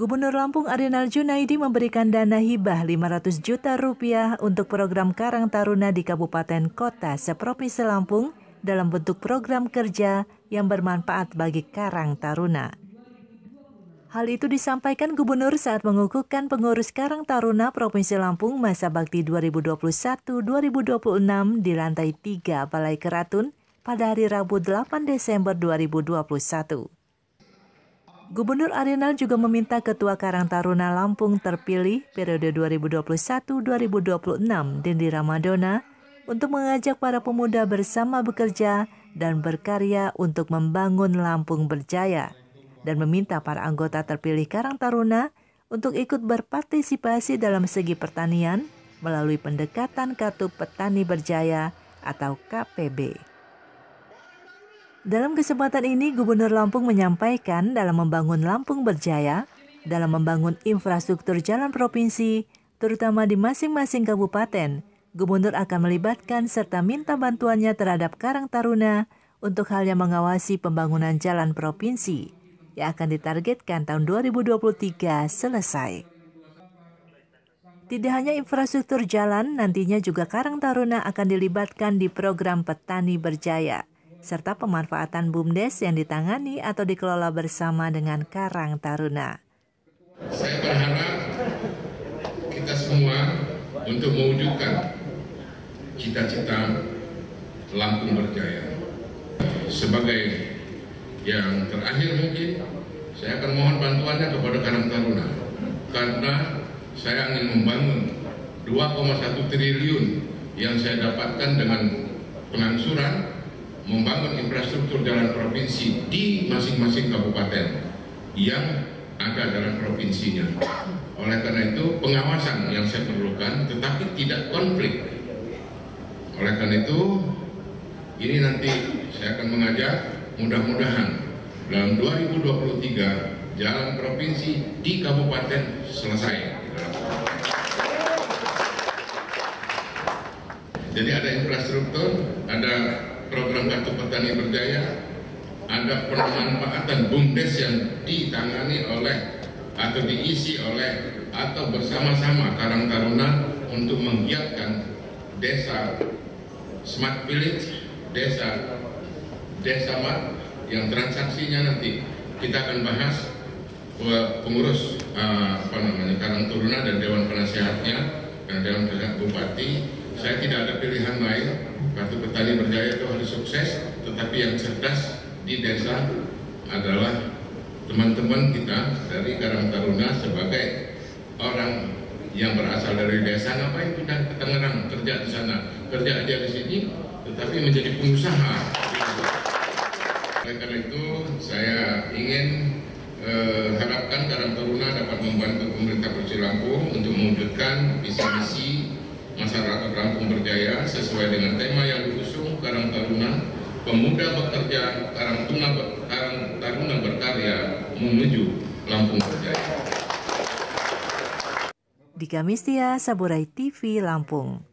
Gubernur Lampung Arinal Junaidi memberikan dana hibah 500 juta rupiah untuk program Karang Taruna di Kabupaten Kota seprovinsi Lampung dalam bentuk program kerja yang bermanfaat bagi Karang Taruna. Hal itu disampaikan Gubernur saat mengukuhkan pengurus Karang Taruna Provinsi Lampung masa bakti 2021-2026 di lantai 3 Balai Keratun pada hari Rabu 8 Desember 2021. Gubernur Arinal juga meminta Ketua Karang Taruna Lampung terpilih periode 2021-2026 Dendi Ramadona untuk mengajak para pemuda bersama bekerja dan berkarya untuk membangun Lampung berjaya dan meminta para anggota terpilih Karang Taruna untuk ikut berpartisipasi dalam segi pertanian melalui pendekatan Kartu Petani Berjaya atau KPB. Dalam kesempatan ini, Gubernur Lampung menyampaikan dalam membangun Lampung berjaya, dalam membangun infrastruktur jalan provinsi, terutama di masing-masing kabupaten, Gubernur akan melibatkan serta minta bantuannya terhadap Karang Taruna untuk hal yang mengawasi pembangunan jalan provinsi yang akan ditargetkan tahun 2023 selesai. Tidak hanya infrastruktur jalan, nantinya juga Karang Taruna akan dilibatkan di program Petani Berjaya – serta pemanfaatan BUMDes yang ditangani atau dikelola bersama dengan Karang Taruna. Saya berharap kita semua untuk mewujudkan cita-cita Lampung Berjaya. Sebagai yang terakhir mungkin, saya akan mohon bantuannya kepada Karang Taruna. Karena saya ingin membangun 2,1 triliun yang saya dapatkan dengan pengangsuran membangun infrastruktur jalan provinsi di masing-masing kabupaten yang ada dalam provinsinya. Oleh karena itu pengawasan yang saya perlukan tetapi tidak konflik. Oleh karena itu ini nanti saya akan mengajak mudah-mudahan dalam 2023 jalan provinsi di kabupaten selesai. Jadi ada infrastruktur, ada program kartu petani berjaya ada pemanfaatan bumdes yang ditangani oleh atau diisi oleh atau bersama-sama Karang Taruna untuk menggiatkan desa smart village, desa desa mat yang transaksinya nanti kita akan bahas pengurus uh, apa namanya Karang Taruna dan Dewan Penasehatnya dan Dewan Penasehat Bupati saya tidak ada pilihan lain. Kartu Petani Berjaya itu harus sukses, tetapi yang cerdas di desa adalah teman-teman kita dari Karang Taruna sebagai orang yang berasal dari desa. Ngapain pindah ke Tangerang kerja di sana? Kerja aja di sini tetapi menjadi pengusaha. Oleh karena itu saya ingin eh, harapkan Karang Taruna dapat membantu pemerintah Provinsi untuk mewujudkan visi misi masyarakat Lampung berjaya sesuai dengan tema yang diusung Karang Taruna pemuda bekerja Karang Tuna Karang Taruna berkarya menuju Lampung berjaya. Dika Mistia Saburai TV Lampung